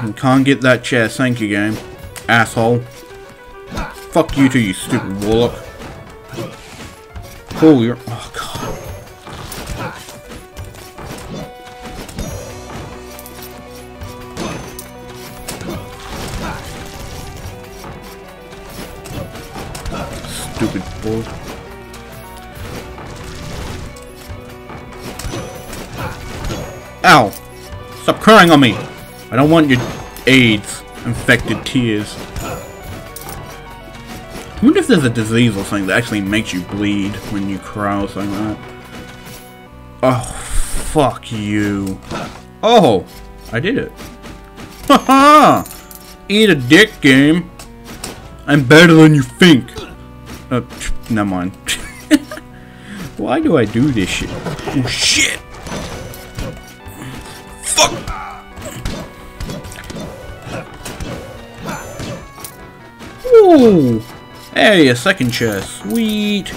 Can't get that chest, thank you game. Asshole. Fuck you too, you stupid warlock. You're- oh god. Stupid bull. Ow! Stop crying on me! I don't want your AIDS infected tears. I wonder if there's a disease or something that actually makes you bleed when you cry or something like that. Oh, fuck you. Oh, I did it. Haha! Eat a dick game. I'm better than you think. Uh, never mind. Why do I do this shit? Oh shit! Fuck! Hey, a second chest. Sweet!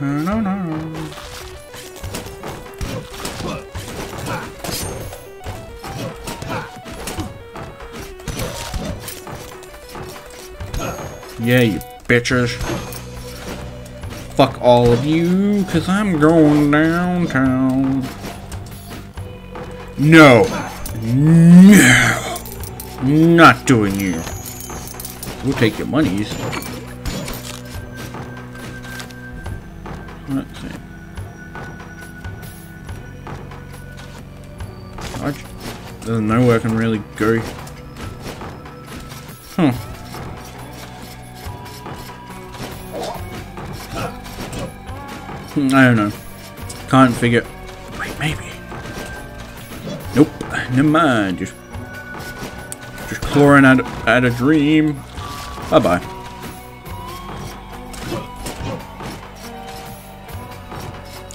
No, no. Yeah, you bitches. Fuck all of you, cause I'm going downtown. No. No. Not doing you. We'll take your monies. Let's see. There's nowhere I can really go. Huh. Hmm, I don't know. Can't figure. Wait, maybe. Nope. Never mind. Just, just clawing at at a dream. Bye bye.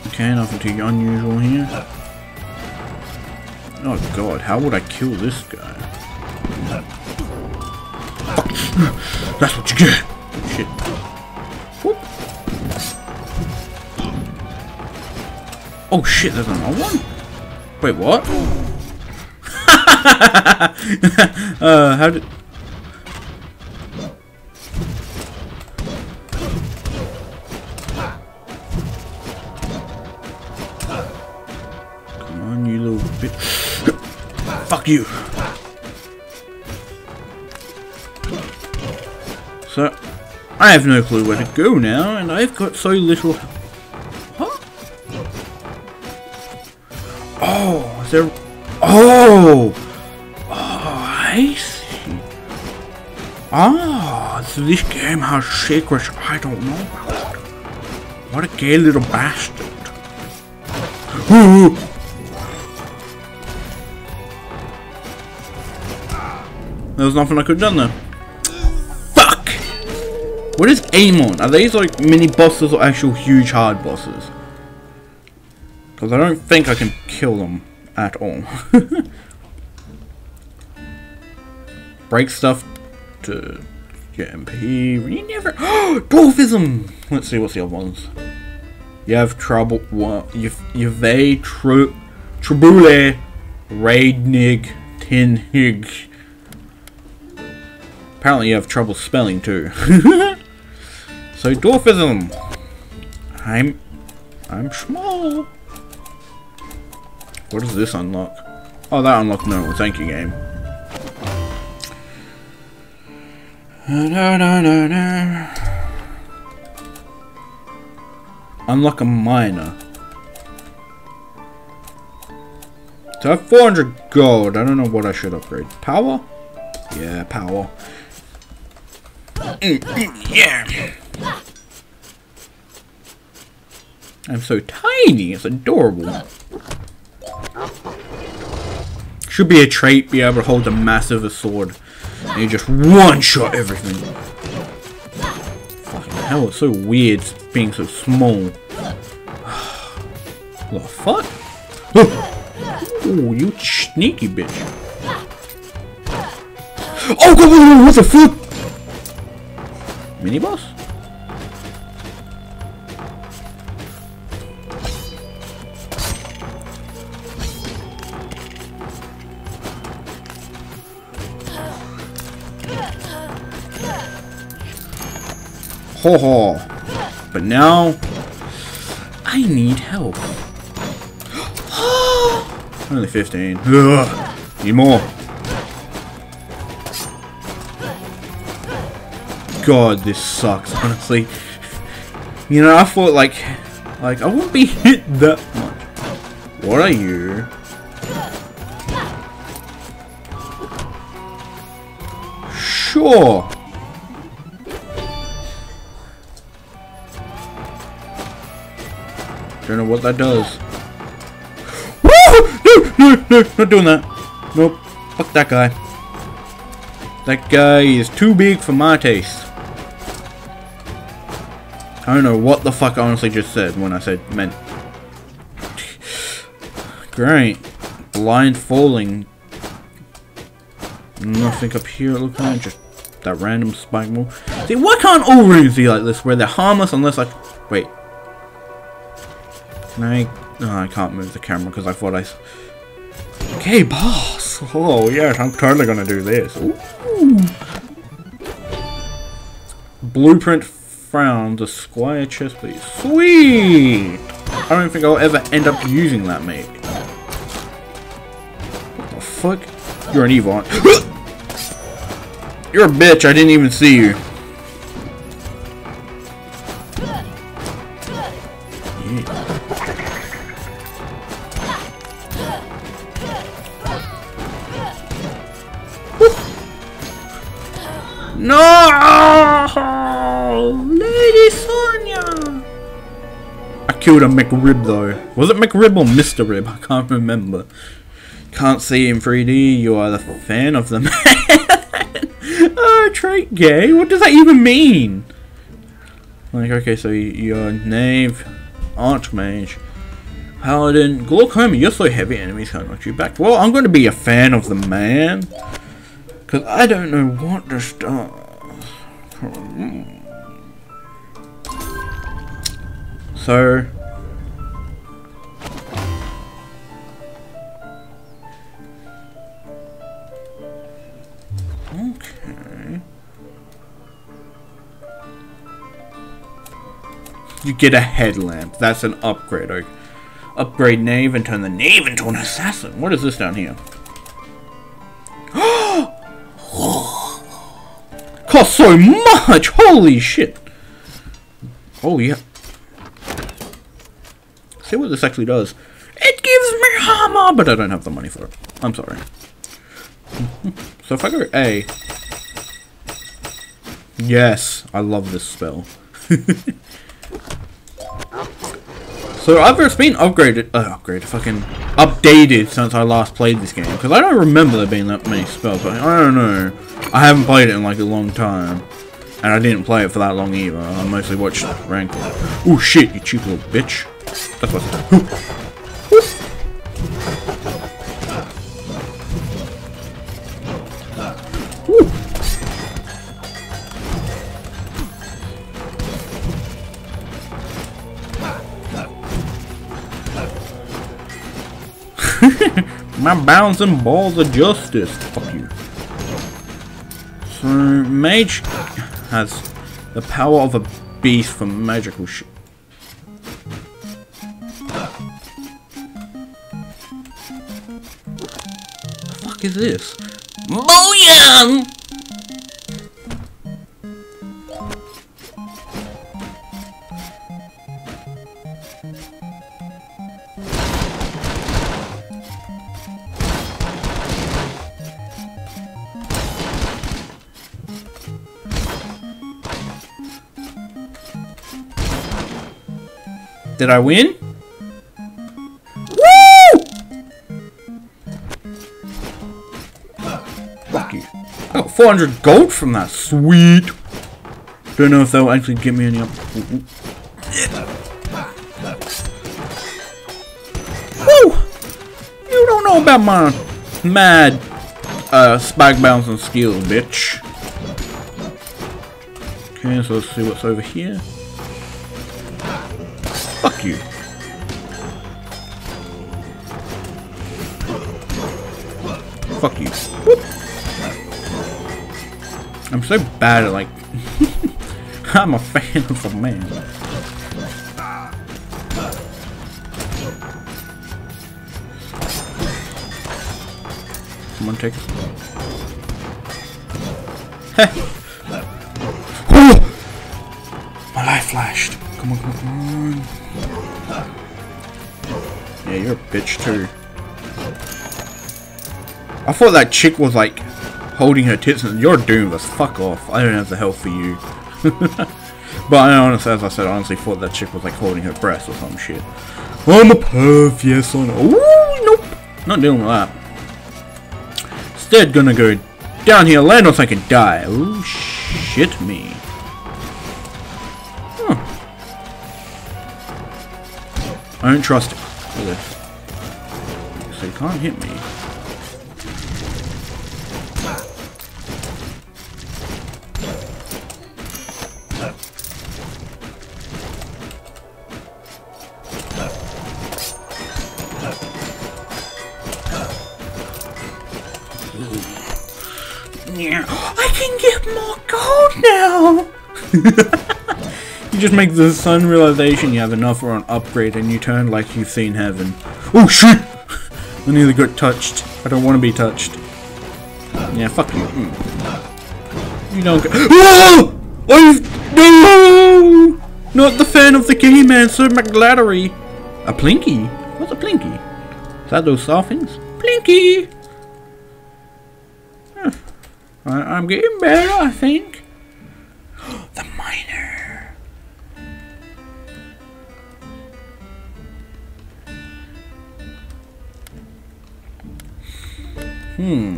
Okay, nothing too unusual here. Oh god, how would I kill this guy? That's what you get. Shit. Oh shit, there's another one? Wait, what? uh, how did... Come on, you little bitch. Fuck you. So, I have no clue where to go now, and I've got so little... Oh! I see. Ah, so this game has secrets I don't know about. What a gay little bastard. There was nothing I could have done there. Fuck! What is Amon? Are these like mini bosses or actual huge hard bosses? Because I don't think I can kill them at all. Break stuff to get MP. You never. Dwarfism! Let's see what's the other ones. You have trouble. What? You a tru Tribule Raidnig Tinhig. Apparently you have trouble spelling too. so dwarfism. I'm I'm small. What does this unlock? Oh, that unlocked no. Thank you, game. No, no, no, no. Unlock a miner. So I have 400 gold. I don't know what I should upgrade. Power? Yeah, power. Mm, mm, yeah. I'm so tiny. It's adorable. Should be a trait, be able to hold a massive sword. And you just one-shot everything. Fucking hell, it's so weird being so small. what the fuck? Oh, you sneaky bitch. Oh, God, what the fuck? Mini boss? Ho ho. But now, I need help. Only 15. Ugh. Need more. God, this sucks, honestly. You know, I thought, like, like, I won't be hit that much. What are you? Sure. I don't know what that does. Woo! No, no, no, not doing that. Nope. Fuck that guy. That guy is too big for my taste. I don't know what the fuck I honestly just said when I said meant. Great. Blind falling. Nothing up here look like just that random spike move. See, why can't all rooms be like this where they're harmless unless I... Wait. Can I... Oh, I can't move the camera because I thought I... Okay, boss! Oh, yes, I'm totally gonna do this. Ooh. Blueprint found the squire chest please. Sweet! I don't think I'll ever end up using that, mate. What the fuck? You're an Evon. You're a bitch, I didn't even see you. No! Lady Sonia! I killed a McRib though. Was it McRib or Mr. Rib? I can't remember. Can't see in 3D, you are the fan of the man. oh, trait gay? What does that even mean? Like, okay, so you're Knave, Archmage, Paladin, Glaucoma, you're so heavy enemies can't knock you back. Well, I'm going to be a fan of the man. Because I don't know what to start. So... Okay. You get a headlamp. That's an upgrade. Okay. Upgrade Knave and turn the Knave into an assassin. What is this down here? Oh, So much! Holy shit! Oh yeah. See what this actually does. It gives me armor, but I don't have the money for it. I'm sorry. so if I go A... Yes, I love this spell. So it's been upgraded, uh, upgraded, fucking updated since I last played this game. Because I don't remember there being that many spells, but I don't know. I haven't played it in like a long time. And I didn't play it for that long either. I mostly watched Rankle. Oh shit, you cheap little bitch. That's what. My bouncing balls of justice. Fuck you. So, Mage has the power of a beast for magical shit. The fuck is this? Booyah! Did I win? Woo! Fuck you. I got 400 gold from that. Sweet. Don't know if that'll actually get me any up. Woo! You don't know about my mad uh, spike bouncing skills, bitch. Okay, so let's see what's over here. Fuck you. Fuck you. Whoop. I'm so bad at like... I'm a fan of the man. Come on, take. My life flashed. Come on, come on, come on. Yeah, you're a bitch too. I thought that chick was like holding her tits and you're doomed. Fuck off. I don't have the health for you. but I honestly, as I said, I honestly thought that chick was like holding her breast or some shit. I'm a perv, yes or no. Ooh, nope. Not dealing with that. Instead, gonna go down here, land on so I can die. Ooh, shit me. I don't trust it. So you can't hit me. Yeah, I can get more gold now! just make the sun realization you have enough for an upgrade and you turn like you've seen heaven. Oh shit! I nearly got touched. I don't want to be touched. Yeah, fuck you. Mm. You don't get- Oh! I've- No! Not the fan of the game, man, Sir McGlattery. A Plinky? What's a Plinky? Is that those soft things? Plinky! Huh. I I'm getting better, I think. the miner. Hmm.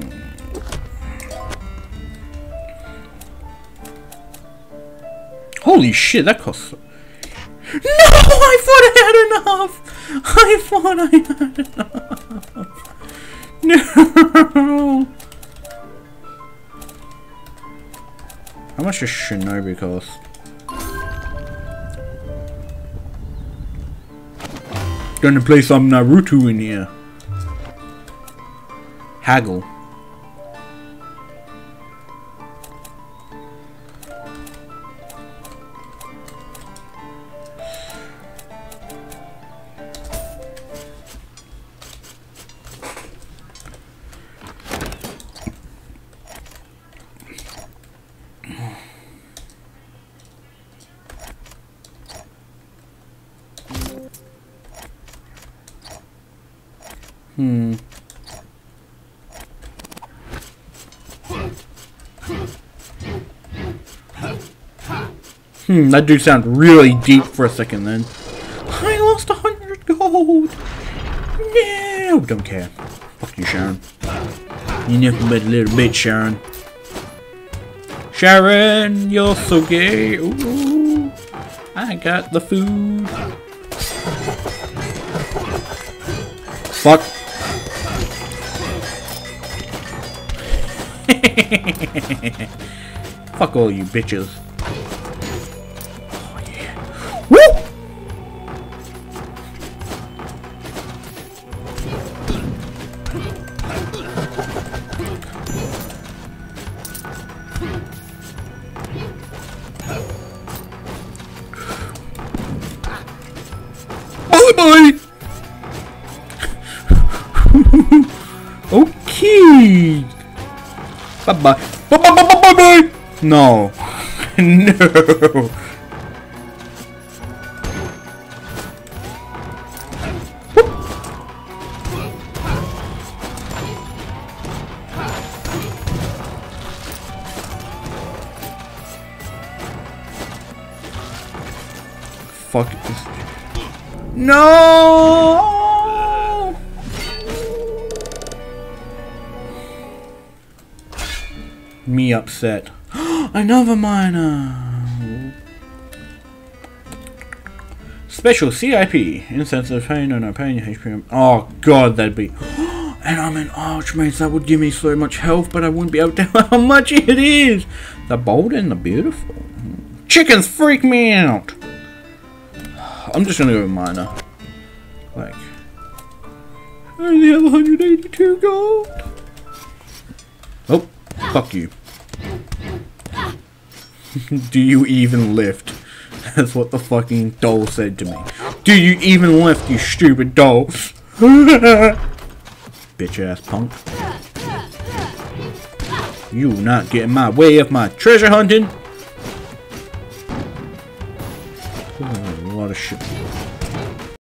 Holy shit, that costs. No! I thought I had enough! I thought I had enough! No! How much does Shinobi cost? Gonna play some Naruto in here. Haggle. Hmm, that dude sound really deep for a second then. I lost a hundred gold! No, don't care. Fuck you, Charon. You nothing but a little bitch, Charon. Charon, you're so gay. Ooh, I got the food. Fuck. Fuck all you bitches. Oh, yeah. Woo! Bye bye! okay! Bye bye. Bye bye bye bye! No. no. Fuck this. No! Me upset. Another miner! Special CIP. Insensitive pain and no pain, HP. Oh god, that'd be. And I'm an archmage, that would give me so much health, but I wouldn't be able to tell how much it is! The bold and the beautiful. Chickens freak me out! I'm just gonna go with miner. Like. I only have 182 gold! Oh, fuck you. Do you even lift? That's what the fucking doll said to me. Do you even lift, you stupid doll? Bitch ass punk. You not getting my way of my treasure hunting. A lot of shit.